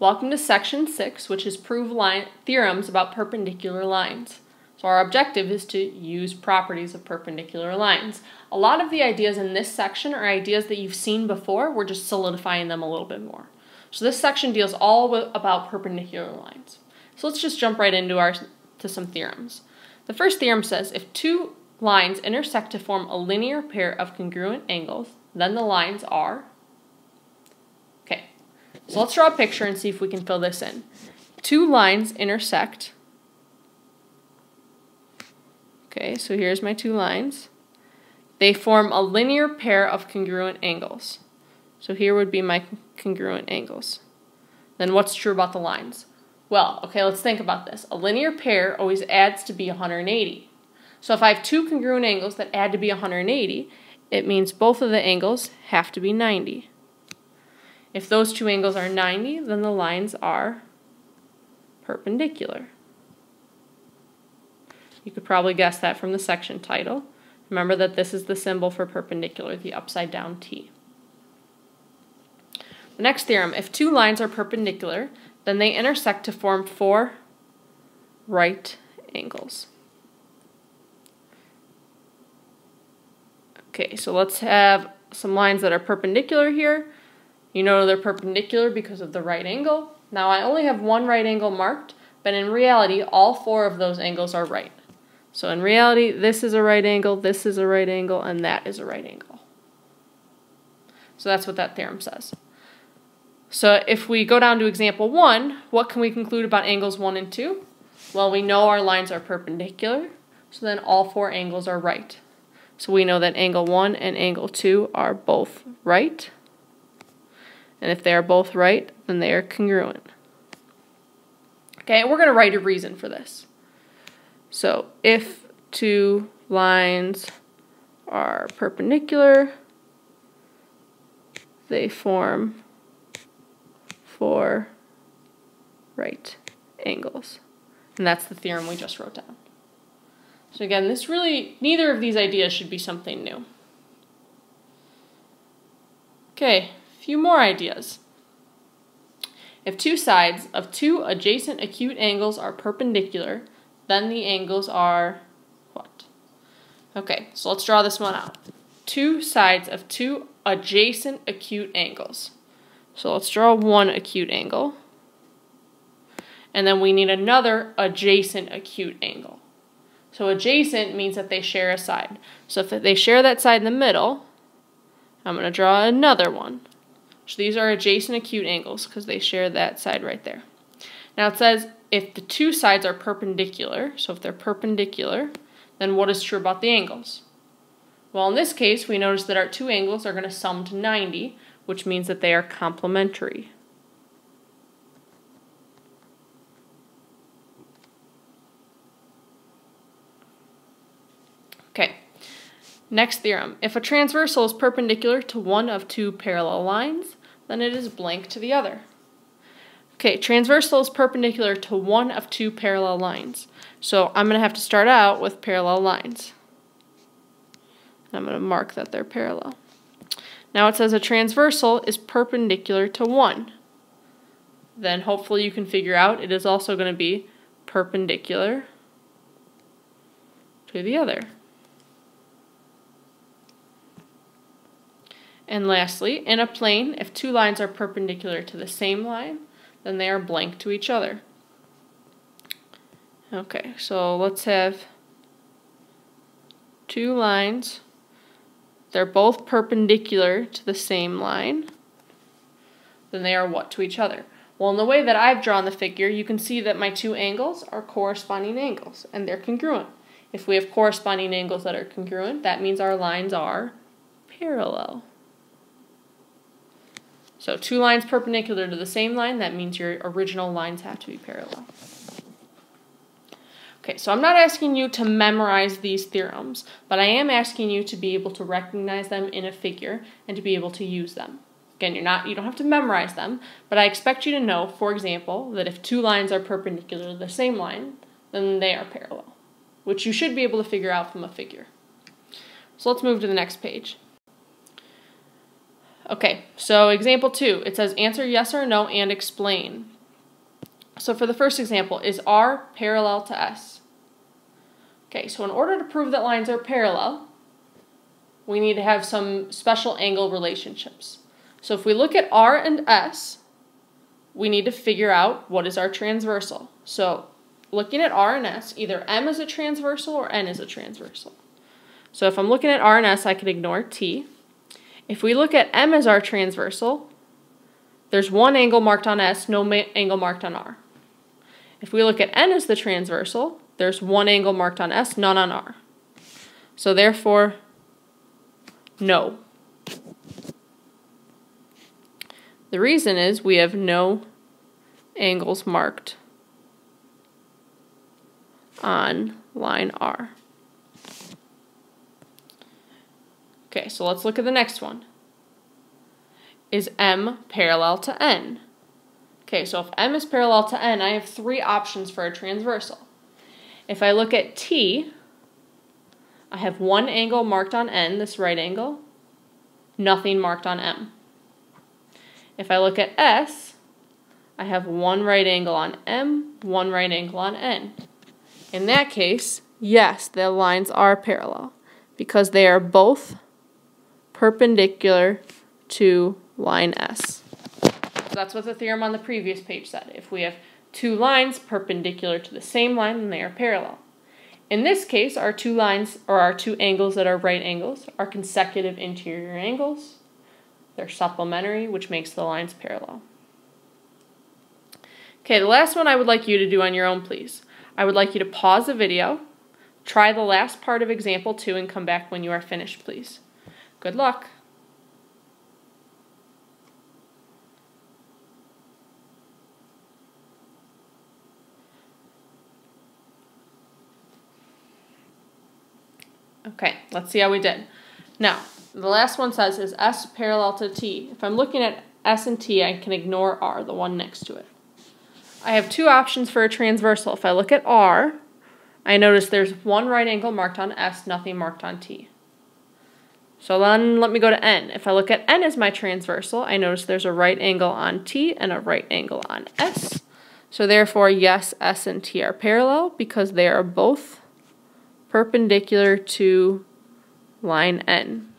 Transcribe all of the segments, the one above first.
Welcome to section 6, which is prove line theorems about perpendicular lines. So our objective is to use properties of perpendicular lines. A lot of the ideas in this section are ideas that you've seen before, we're just solidifying them a little bit more. So this section deals all about perpendicular lines. So let's just jump right into our to some theorems. The first theorem says if two lines intersect to form a linear pair of congruent angles, then the lines are so let's draw a picture and see if we can fill this in. Two lines intersect. Okay, so here's my two lines. They form a linear pair of congruent angles. So here would be my congruent angles. Then what's true about the lines? Well, okay, let's think about this. A linear pair always adds to be 180. So if I have two congruent angles that add to be 180, it means both of the angles have to be 90. If those two angles are 90, then the lines are perpendicular. You could probably guess that from the section title. Remember that this is the symbol for perpendicular, the upside down T. The next theorem, if two lines are perpendicular, then they intersect to form four right angles. Okay, so let's have some lines that are perpendicular here. You know they're perpendicular because of the right angle. Now I only have one right angle marked, but in reality all four of those angles are right. So in reality this is a right angle, this is a right angle, and that is a right angle. So that's what that theorem says. So if we go down to example 1, what can we conclude about angles 1 and 2? Well, we know our lines are perpendicular, so then all four angles are right. So we know that angle 1 and angle 2 are both right. And if they are both right, then they are congruent. Okay, and we're going to write a reason for this. So if two lines are perpendicular, they form four right angles. And that's the theorem we just wrote down. So again, this really, neither of these ideas should be something new. Okay, few more ideas. If two sides of two adjacent acute angles are perpendicular, then the angles are what? Okay, so let's draw this one out. Two sides of two adjacent acute angles. So let's draw one acute angle. And then we need another adjacent acute angle. So adjacent means that they share a side. So if they share that side in the middle, I'm going to draw another one. So these are adjacent acute angles because they share that side right there. Now it says if the two sides are perpendicular, so if they're perpendicular, then what is true about the angles? Well, in this case, we notice that our two angles are going to sum to 90, which means that they are complementary. Okay, next theorem. If a transversal is perpendicular to one of two parallel lines, then it is blank to the other. Okay, transversal is perpendicular to one of two parallel lines. So I'm going to have to start out with parallel lines. I'm going to mark that they're parallel. Now it says a transversal is perpendicular to one. Then hopefully you can figure out it is also going to be perpendicular to the other. And lastly, in a plane, if two lines are perpendicular to the same line, then they are blank to each other. Okay, so let's have two lines. They're both perpendicular to the same line. Then they are what to each other? Well, in the way that I've drawn the figure, you can see that my two angles are corresponding angles, and they're congruent. If we have corresponding angles that are congruent, that means our lines are parallel. So two lines perpendicular to the same line, that means your original lines have to be parallel. Okay, so I'm not asking you to memorize these theorems, but I am asking you to be able to recognize them in a figure and to be able to use them. Again, you're not you don't have to memorize them, but I expect you to know, for example, that if two lines are perpendicular to the same line, then they are parallel, which you should be able to figure out from a figure. So let's move to the next page. Okay, so example two, it says answer yes or no and explain. So for the first example, is R parallel to S? Okay, so in order to prove that lines are parallel, we need to have some special angle relationships. So if we look at R and S, we need to figure out what is our transversal. So looking at R and S, either M is a transversal or N is a transversal. So if I'm looking at R and S, I can ignore T. If we look at M as our transversal, there's one angle marked on S, no angle marked on R. If we look at N as the transversal, there's one angle marked on S, none on R. So therefore, no. The reason is we have no angles marked on line R. Okay, so let's look at the next one. Is M parallel to N? Okay, so if M is parallel to N, I have three options for a transversal. If I look at T, I have one angle marked on N, this right angle, nothing marked on M. If I look at S, I have one right angle on M, one right angle on N. In that case, yes, the lines are parallel because they are both perpendicular to line S. So that's what the theorem on the previous page said. If we have two lines perpendicular to the same line, then they are parallel. In this case, our two lines, or our two angles that are right angles, are consecutive interior angles. They're supplementary, which makes the lines parallel. Okay, the last one I would like you to do on your own, please. I would like you to pause the video, try the last part of example 2, and come back when you are finished, please. Good luck. Okay, let's see how we did. Now, the last one says is S parallel to T. If I'm looking at S and T, I can ignore R, the one next to it. I have two options for a transversal. If I look at R, I notice there's one right angle marked on S, nothing marked on T. So then let me go to N. If I look at N as my transversal, I notice there's a right angle on T and a right angle on S. So therefore, yes, S and T are parallel because they are both perpendicular to line N.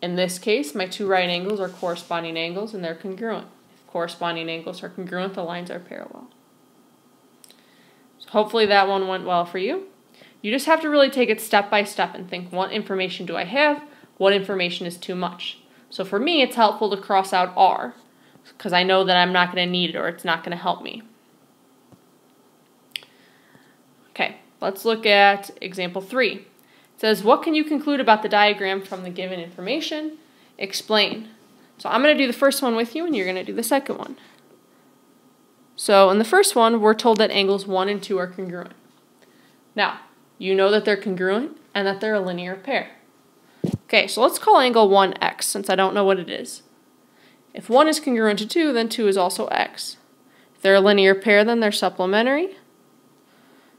In this case, my two right angles are corresponding angles and they're congruent. If corresponding angles are congruent, the lines are parallel. So hopefully that one went well for you. You just have to really take it step by step and think, what information do I have? What information is too much. So for me, it's helpful to cross out R because I know that I'm not going to need it or it's not going to help me. Okay, let's look at example 3. It says, what can you conclude about the diagram from the given information? Explain. So I'm going to do the first one with you and you're going to do the second one. So in the first one, we're told that angles 1 and 2 are congruent. Now, you know that they're congruent and that they're a linear pair. Okay, so let's call angle 1 x, since I don't know what it is. If 1 is congruent to 2, then 2 is also x. If they're a linear pair, then they're supplementary.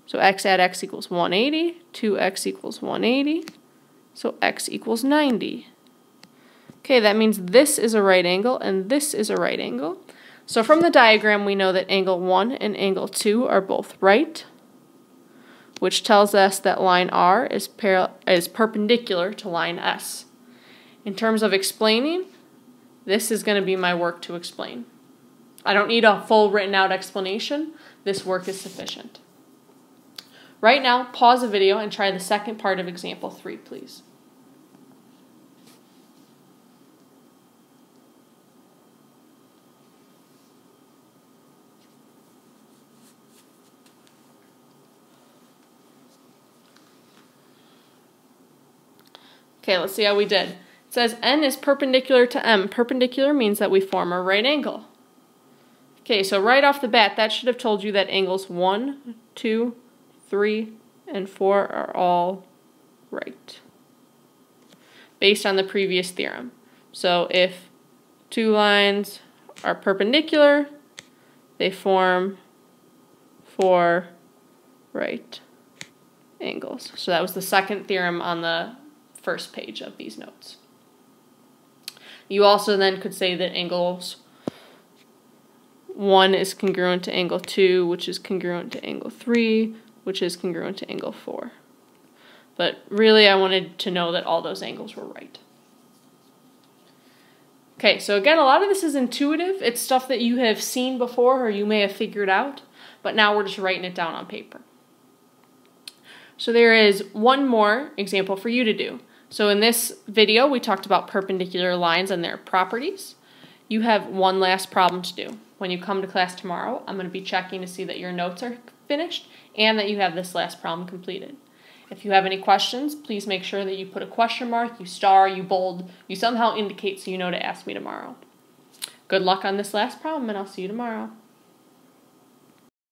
So x add x equals 180, 2x equals 180, so x equals 90. Okay, that means this is a right angle and this is a right angle. So from the diagram, we know that angle 1 and angle 2 are both right which tells us that line R is, is perpendicular to line S. In terms of explaining, this is going to be my work to explain. I don't need a full written out explanation. This work is sufficient. Right now, pause the video and try the second part of example 3, please. Okay, let's see how we did. It says n is perpendicular to m. Perpendicular means that we form a right angle. Okay, so right off the bat, that should have told you that angles 1, 2, 3, and 4 are all right, based on the previous theorem. So if two lines are perpendicular, they form four right angles. So that was the second theorem on the first page of these notes. You also then could say that angles 1 is congruent to angle 2, which is congruent to angle 3, which is congruent to angle 4. But really, I wanted to know that all those angles were right. Okay, so again, a lot of this is intuitive. It's stuff that you have seen before or you may have figured out, but now we're just writing it down on paper. So there is one more example for you to do. So in this video, we talked about perpendicular lines and their properties. You have one last problem to do. When you come to class tomorrow, I'm going to be checking to see that your notes are finished and that you have this last problem completed. If you have any questions, please make sure that you put a question mark, you star, you bold, you somehow indicate so you know to ask me tomorrow. Good luck on this last problem, and I'll see you tomorrow.